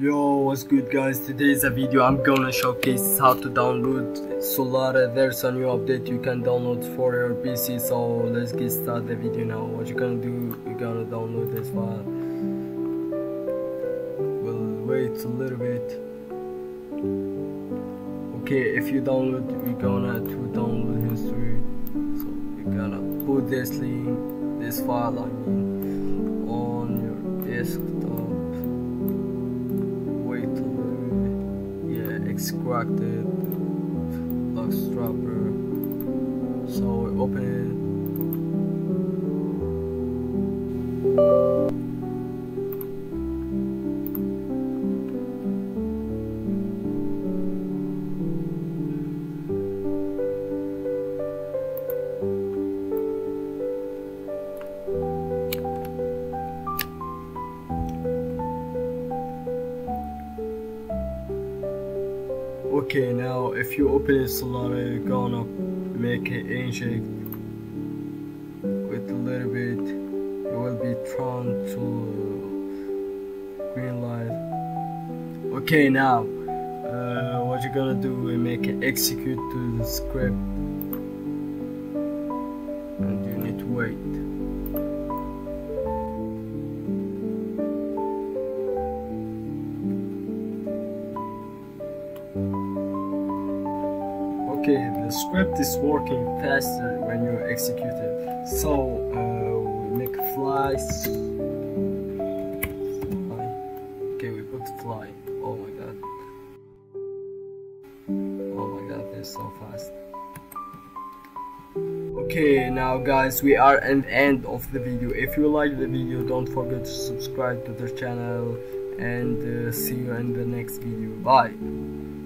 Yo, what's good guys? Today's a video I'm gonna showcase how to download Solara. There's a new update you can download for your PC. So let's get started the video now. What you're gonna do, you're gonna download this file. We'll wait a little bit. Okay, if you download, we're gonna to download history. So you're gonna put this link, this file I mean, on your desktop. Extracted Luxtrapper so we open it okay now if you open it Solara you're gonna make it inject with a little bit. It will be drawn to green light. Okay now uh, what you're gonna do is make it execute to the script? And you need to wait okay the script is working faster when you execute it so uh, we make flies. Fly. okay we put fly. Oh my god. Oh my god is so fast. Okay now guys we are at the end of the video. If you like the video don't forget to subscribe to the channel and uh, see you in the next video. Bye